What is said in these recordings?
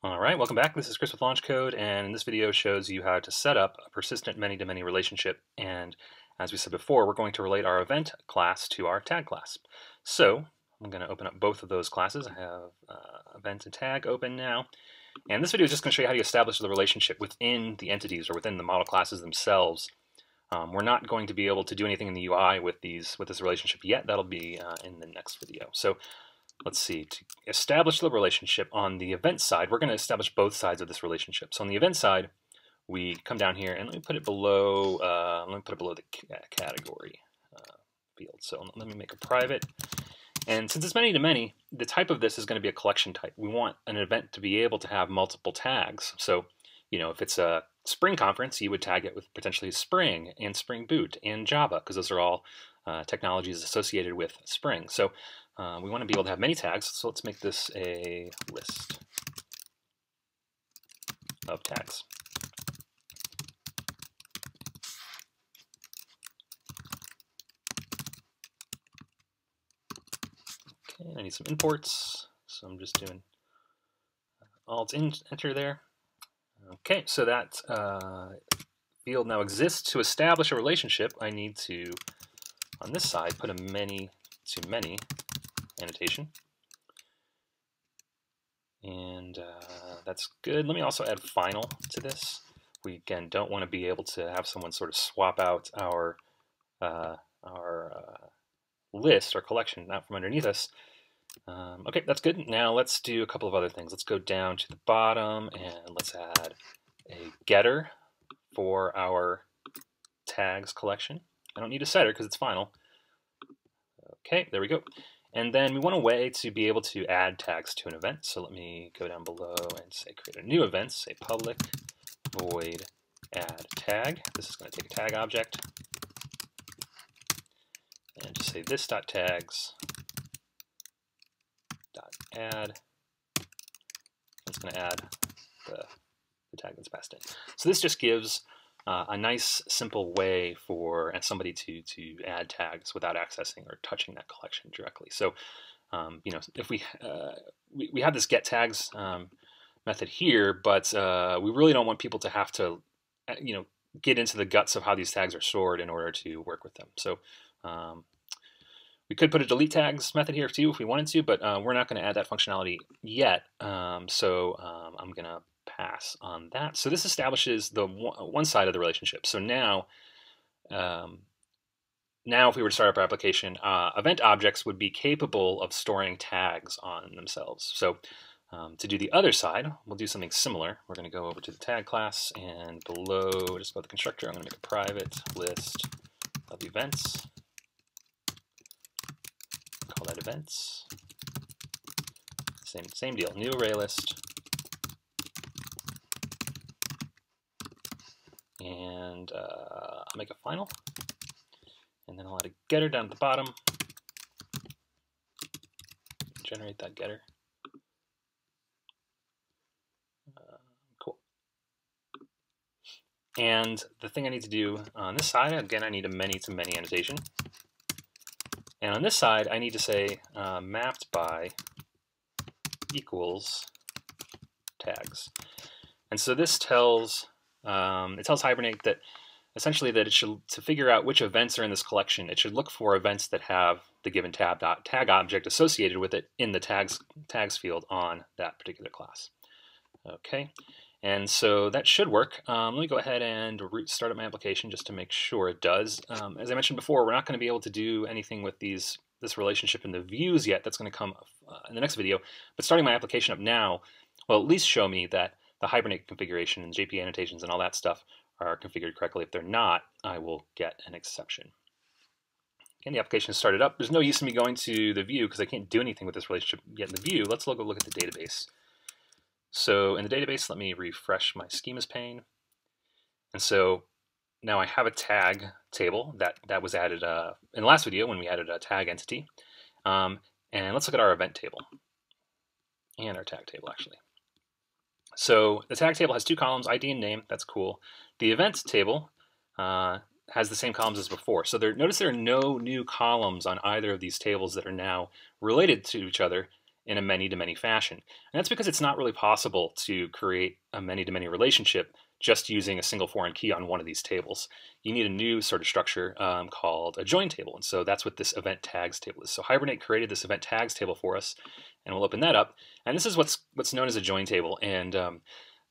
All right, welcome back. This is Chris with LaunchCode, and this video shows you how to set up a persistent many-to-many relationship. And as we said before, we're going to relate our event class to our tag class. So I'm going to open up both of those classes. I have uh, event and tag open now. And this video is just going to show you how to establish the relationship within the entities or within the model classes themselves. Um, we're not going to be able to do anything in the UI with these with this relationship yet. That'll be uh, in the next video. So let's see, to establish the relationship on the event side, we're going to establish both sides of this relationship. So on the event side, we come down here and let me put it below, uh, let me put it below the category uh, field. So let me make a private. And since it's many to many, the type of this is going to be a collection type. We want an event to be able to have multiple tags. So, you know, if it's a Spring conference, you would tag it with potentially Spring and Spring Boot and Java, because those are all uh, technologies associated with Spring. So uh, we want to be able to have many tags, so let's make this a list of tags. Okay, I need some imports, so I'm just doing alt enter there. Okay, so that uh, field now exists. To establish a relationship, I need to, on this side, put a many to many annotation. And uh, that's good. Let me also add final to this. We, again, don't want to be able to have someone sort of swap out our, uh, our uh, list, our collection, out from underneath us. Um, okay, that's good. Now let's do a couple of other things. Let's go down to the bottom and let's add a getter for our tags collection. I don't need a setter because it's final. Okay, there we go. And then we want a way to be able to add tags to an event. So let me go down below and say create a new event, say public void add tag. This is going to take a tag object. And just say this dot tags dot add. It's going to add the, the tag that's passed in. So this just gives uh, a nice simple way for somebody to to add tags without accessing or touching that collection directly. So um, you know if we, uh, we, we have this get tags um, method here, but uh, we really don't want people to have to uh, you know get into the guts of how these tags are stored in order to work with them. So um, we could put a delete tags method here too if we wanted to, but uh, we're not going to add that functionality yet. Um, so um, I'm going to pass on that. So this establishes the one side of the relationship. So now, um, now if we were to start up our application, uh, event objects would be capable of storing tags on themselves. So um, to do the other side, we'll do something similar. We're going to go over to the tag class and below, just above the constructor, I'm going to make a private list of events. Call that events. Same, same deal, new array list and uh, I'll make a final. And then I'll add a getter down at the bottom. Generate that getter. Uh, cool. And the thing I need to do on this side, again, I need a many-to-many -many annotation. And on this side, I need to say uh, mapped by equals tags. And so this tells um, it tells Hibernate that essentially that it should to figure out which events are in this collection. It should look for events that have the given tab dot, tag object associated with it in the tags tags field on that particular class. Okay, and so that should work. Um, let me go ahead and root start up my application just to make sure it does. Um, as I mentioned before, we're not going to be able to do anything with these this relationship in the views yet. That's going to come uh, in the next video. But starting my application up now will at least show me that the Hibernate configuration and JPA annotations and all that stuff are configured correctly. If they're not, I will get an exception. Again, the application is started up. There's no use in me going to the view because I can't do anything with this relationship yet in the view. Let's look, look at the database. So in the database, let me refresh my schemas pane. And so now I have a tag table that, that was added uh, in the last video when we added a tag entity. Um, and let's look at our event table and our tag table actually. So the tag table has two columns, ID and name. That's cool. The event table uh, has the same columns as before. So there, notice there are no new columns on either of these tables that are now related to each other in a many-to-many fashion. And that's because it's not really possible to create a many-to-many relationship just using a single foreign key on one of these tables. You need a new sort of structure um, called a join table. And so that's what this event tags table is. So Hibernate created this event tags table for us, and we'll open that up. And this is what's what's known as a join table. And um,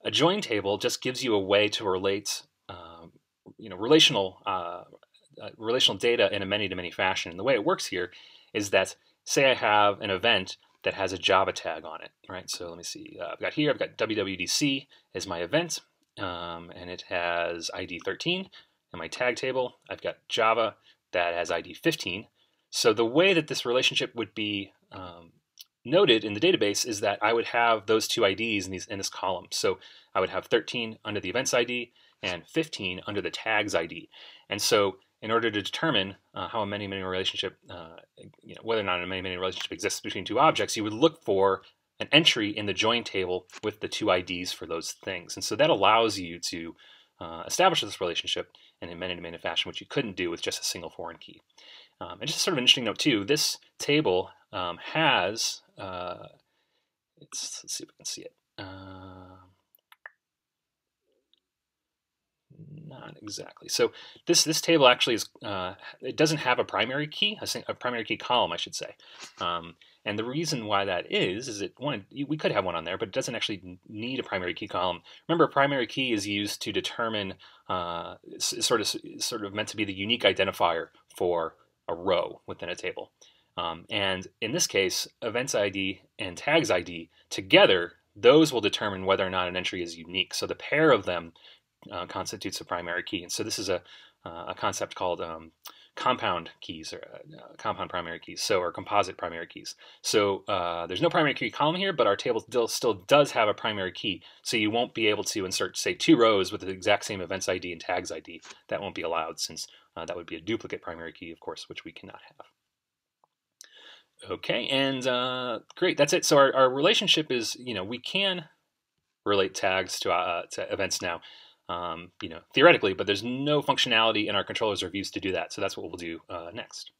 a join table just gives you a way to relate, um, you know, relational uh, uh, relational data in a many-to-many fashion. And the way it works here is that, say I have an event that has a Java tag on it, right? So let me see. Uh, I've got here, I've got WWDC as my event, um, and it has ID 13. In my tag table, I've got Java that has ID 15. So the way that this relationship would be um, noted in the database is that I would have those two IDs in, these, in this column. So I would have 13 under the events ID and 15 under the tags ID. And so in order to determine uh, how a many-many relationship, uh, you know, whether or not a many-many relationship exists between two objects, you would look for an entry in the join table with the two IDs for those things. And so that allows you to uh, establish this relationship in a many-to-many fashion, which you couldn't do with just a single foreign key. Um, and just sort of an interesting note too, this table um, has, uh, let's, see if we can see it. Uh, not exactly. So this this table actually is uh, it doesn't have a primary key, a, a, primary key column, I should say. Um, and the reason why that is is it one we could have one on there, but it doesn't actually need a primary key column. Remember, a primary key is used to determine uh, sort of sort of meant to be the unique identifier for a row within a table. Um, and in this case, events ID and tags ID together, those will determine whether or not an entry is unique. So the pair of them uh, constitutes a primary key. And so this is a, uh, a concept called um, compound keys or uh, compound primary keys, so or composite primary keys. So uh, there's no primary key column here, but our table still, still does have a primary key. So you won't be able to insert, say, two rows with the exact same events ID and tags ID. That won't be allowed since uh, that would be a duplicate primary key, of course, which we cannot have. Okay, and uh, great, that's it. So our, our relationship is, you know, we can relate tags to, uh, to events now um, you know, theoretically, but there's no functionality in our controllers or views to do that. So that's what we'll do uh, next.